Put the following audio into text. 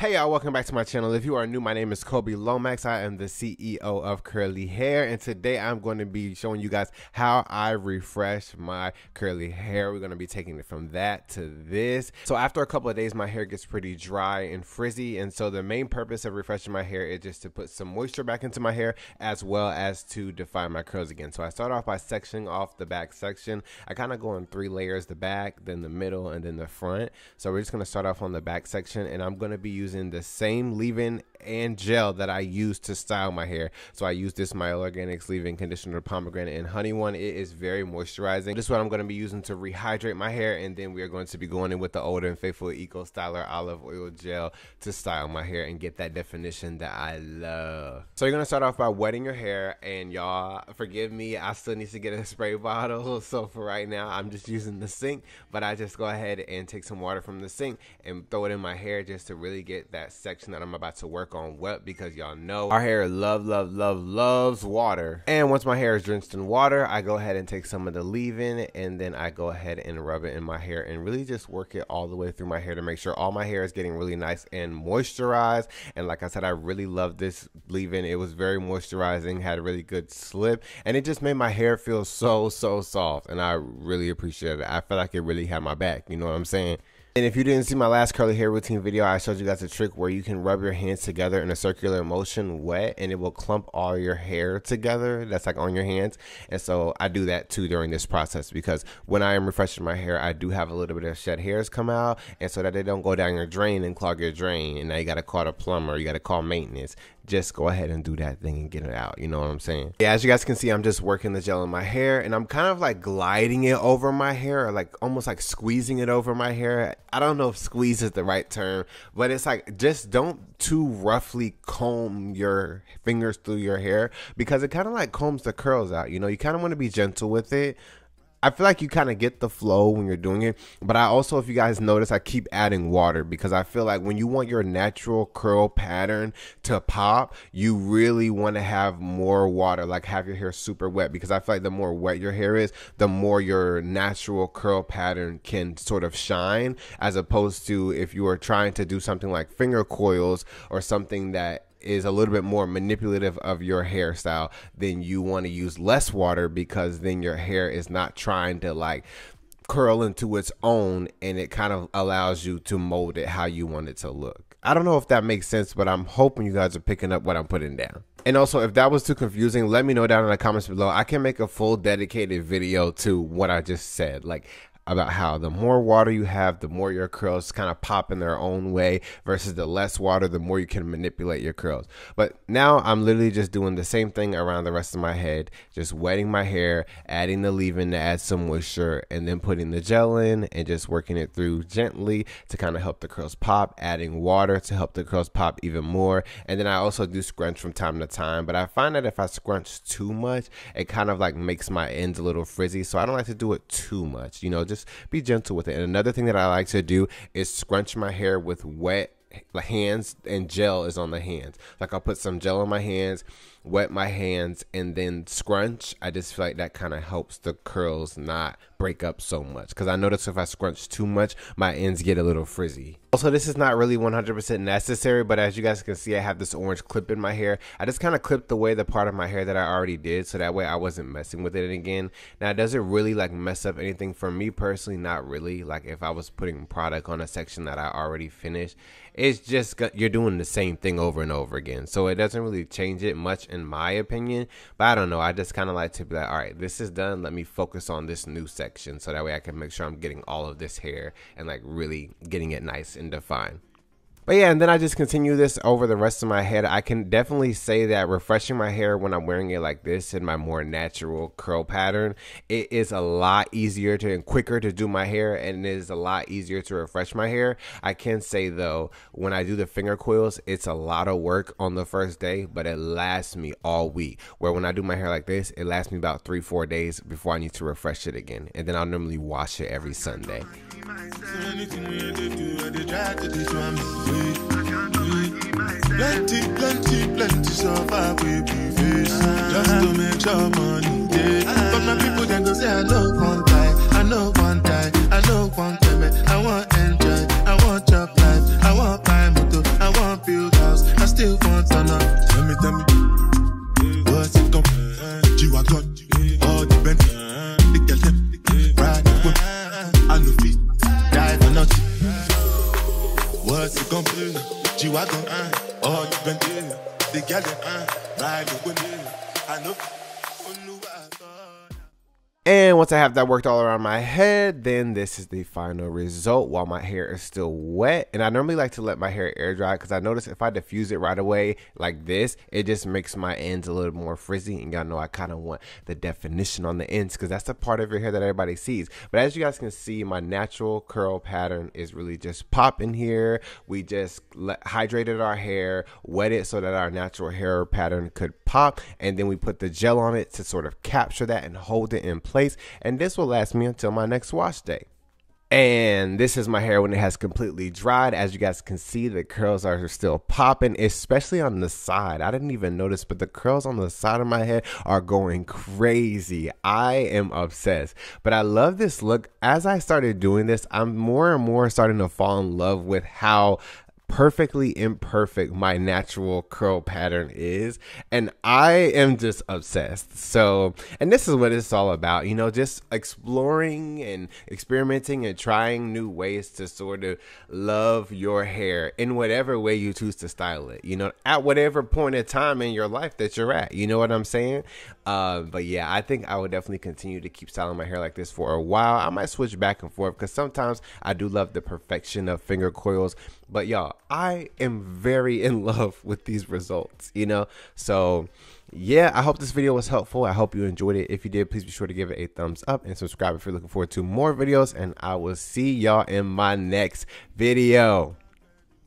Hey y'all, welcome back to my channel. If you are new, my name is Koby Lomax. I am the CEO of Curly Hair, and today I'm going to be showing you guys how I refresh my curly hair. We're going to be taking it from that to this. So after a couple of days, my hair gets pretty dry and frizzy, and so the main purpose of refreshing my hair is just to put some moisture back into my hair as well as to define my curls again. So I start off by sectioning off the back section. I kind of go in three layers, the back, then the middle, and then the front. So we're just going to start off on the back section, and I'm going to be using using the same leave-in and gel that I use to style my hair. So I use this Mielle Organics leave-in conditioner pomegranate and honey one. It is very moisturizing. This is what I'm going to be using to rehydrate my hair and then we are going to be going in with the Older and Faithful Eco Styler olive oil gel to style my hair and get that definition that I love. So you're going to start off by wetting your hair and y'all forgive me, I still need to get a spray bottle. So for right now, I'm just using the sink, but I just go ahead and take some water from the sink and throw it in my hair just to really get that section that I'm about to work on wet because y'all know our hair love, love, love, loves water. And once my hair is drenched in water, I go ahead and take some of the leave-in and then I go ahead and rub it in my hair and really just work it all the way through my hair to make sure all my hair is getting really nice and moisturized. And like I said, I really love this leave-in. It was very moisturizing, had a really good slip, and it just made my hair feel so, so soft. And I really appreciate it. I feel like it really had my back. You know what I'm saying? And if you didn't see my last curly hair routine video, I showed you guys a trick where you can rub your hands together in a circular motion wet and it will clump all your hair together that's like on your hands. And so I do that too during this process because when I am refreshing my hair, I do have a little bit of shed hairs come out and so that they don't go down your drain and clog your drain. And now you got to call a plumber, you got to call maintenance just go ahead and do that thing and get it out. You know what I'm saying? Yeah, as you guys can see, I'm just working the gel in my hair and I'm kind of like gliding it over my hair or like almost like squeezing it over my hair. I don't know if squeeze is the right term, but it's like just don't too roughly comb your fingers through your hair because it kind of like combs the curls out. You know, you kind of want to be gentle with it, I feel like you kind of get the flow when you're doing it, but I also, if you guys notice, I keep adding water because I feel like when you want your natural curl pattern to pop, you really want to have more water, like have your hair super wet because I feel like the more wet your hair is, the more your natural curl pattern can sort of shine, as opposed to if you are trying to do something like finger coils or something that is a little bit more manipulative of your hairstyle, then you want to use less water because then your hair is not trying to like curl into its own and it kind of allows you to mold it how you want it to look. I don't know if that makes sense, but I'm hoping you guys are picking up what I'm putting down. And also, if that was too confusing, let me know down in the comments below. I can make a full dedicated video to what I just said. Like, about how the more water you have, the more your curls kind of pop in their own way versus the less water, the more you can manipulate your curls. But now I'm literally just doing the same thing around the rest of my head, just wetting my hair, adding the leave-in to add some moisture, and then putting the gel in and just working it through gently to kind of help the curls pop, adding water to help the curls pop even more. And then I also do scrunch from time to time, but I find that if I scrunch too much, it kind of like makes my ends a little frizzy. So I don't like to do it too much, you know, just be gentle with it. And another thing that I like to do is scrunch my hair with wet hands and gel is on the hands. Like I'll put some gel on my hands wet my hands and then scrunch, I just feel like that kind of helps the curls not break up so much. Because I notice if I scrunch too much, my ends get a little frizzy. Also, this is not really 100% necessary, but as you guys can see, I have this orange clip in my hair. I just kind of clipped away the part of my hair that I already did, so that way I wasn't messing with it again. Now, does it really like mess up anything for me personally? Not really. Like if I was putting product on a section that I already finished, it's just you're doing the same thing over and over again. So it doesn't really change it much in my opinion. But I don't know. I just kind of like to be like, all right, this is done. Let me focus on this new section so that way I can make sure I'm getting all of this hair and like really getting it nice and defined. But yeah, and then I just continue this over the rest of my head. I can definitely say that refreshing my hair when I'm wearing it like this in my more natural curl pattern, it is a lot easier to and quicker to do my hair and it is a lot easier to refresh my hair. I can say though, when I do the finger coils, it's a lot of work on the first day, but it lasts me all week. Where when I do my hair like this, it lasts me about three, four days before I need to refresh it again. And then I'll normally wash it every Sunday. So anything we they do, I they try to do from me. Plenty, plenty, plenty so suffer we be face. Just to make sure money day. But my people then go say I know one die, I know one die, I know one time. I want enjoy, I want job life, I want buy motor, I want build house, I still want to know. G-Wagon, uh, all you been there. The gal, uh, ride with me. I know. And once I have that worked all around my head, then this is the final result while my hair is still wet. And I normally like to let my hair air dry because I notice if I diffuse it right away like this, it just makes my ends a little more frizzy. And y'all know I kind of want the definition on the ends because that's the part of your hair that everybody sees. But as you guys can see, my natural curl pattern is really just popping here. We just hydrated our hair, wet it so that our natural hair pattern could pop. And then we put the gel on it to sort of capture that and hold it in place place and this will last me until my next wash day. And this is my hair when it has completely dried. As you guys can see, the curls are still popping, especially on the side. I didn't even notice, but the curls on the side of my head are going crazy. I am obsessed. But I love this look. As I started doing this, I'm more and more starting to fall in love with how perfectly imperfect my natural curl pattern is and i am just obsessed. So and this is what it's all about you know just exploring and experimenting and trying new ways to sort of love your hair in whatever way you choose to style it you know at whatever point in time in your life that you're at you know what i'm saying? Uh, but yeah i think i would definitely continue to keep styling my hair like this for a while. I might switch back and forth because sometimes i do love the perfection of finger coils but y'all, I am very in love with these results, you know? So yeah, I hope this video was helpful. I hope you enjoyed it. If you did, please be sure to give it a thumbs up and subscribe if you're looking forward to more videos. And I will see y'all in my next video.